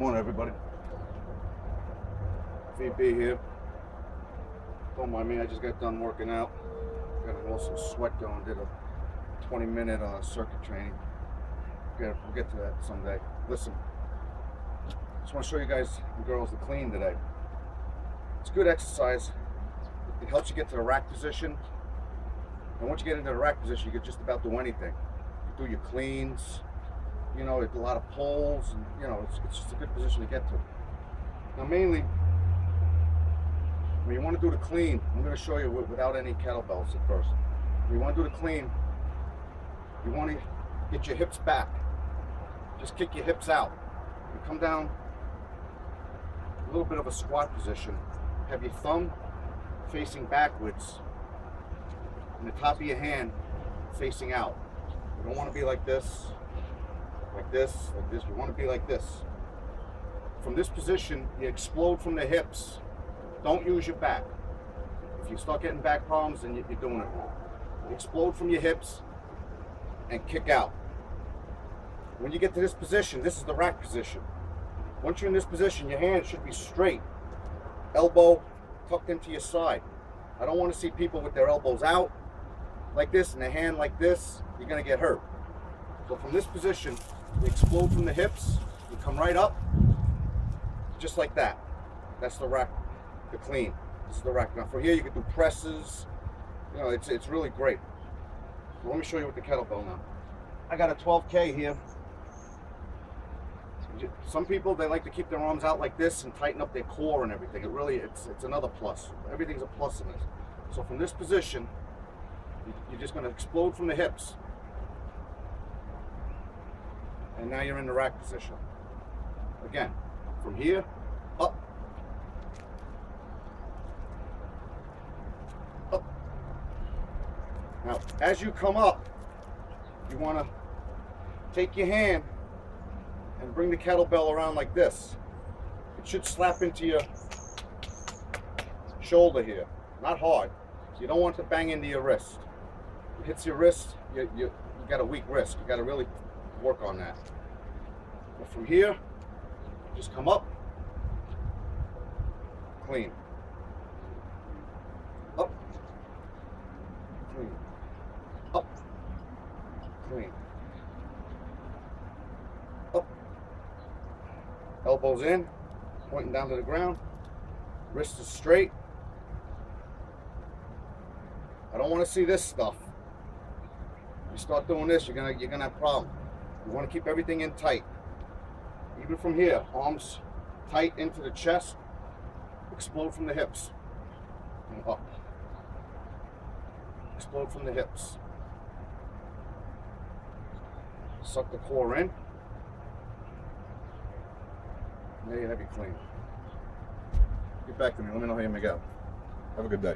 Morning, everybody. VB here. Don't mind me, I just got done working out. Got an awesome sweat going. Did a 20 minute uh, circuit training. We'll get, we'll get to that someday. Listen, just want to show you guys and girls the clean today. It's good exercise. It helps you get to the rack position. And once you get into the rack position, you can just about do anything. You do your cleans, you know, it's a lot of poles, and you know, it's, it's just a good position to get to. Now, mainly, when you want to do the clean, I'm going to show you without any kettlebells at first. When you want to do the clean, you want to get your hips back. Just kick your hips out. You come down a little bit of a squat position. Have your thumb facing backwards and the top of your hand facing out. You don't want to be like this, like this, like this. You want to be like this. From this position, you explode from the hips. Don't use your back. If you start getting back problems, then you're doing it wrong. explode from your hips and kick out. When you get to this position, this is the rack position. Once you're in this position, your hand should be straight. Elbow tucked into your side. I don't want to see people with their elbows out like this and their hand like this. You're going to get hurt. So from this position, you explode from the hips, you come right up, just like that. That's the rack, the clean. This is the rack. Now from here you can do presses. You know, it's, it's really great. Let me show you with the kettlebell now. I got a 12K here. Some people, they like to keep their arms out like this and tighten up their core and everything. It really, it's, it's another plus. Everything's a plus in this. So from this position, you're just going to explode from the hips. And now you're in the rack position. Again, from here, up, up. Now, as you come up, you want to take your hand and bring the kettlebell around like this. It should slap into your shoulder here, not hard. You don't want to bang into your wrist. It hits your wrist, you, you, you got a weak wrist. You got to really work on that. But from here, just come up, clean. Up, clean. Up, clean. Up. Elbows in, pointing down to the ground. Wrist is straight. I don't want to see this stuff. You start doing this, you're gonna you're gonna have problems. You want to keep everything in tight. Even from here, arms tight into the chest, explode from the hips, and up. Explode from the hips. Suck the core in. Now you have you clean. Get back to me. Let me know how you make out. Have a good day.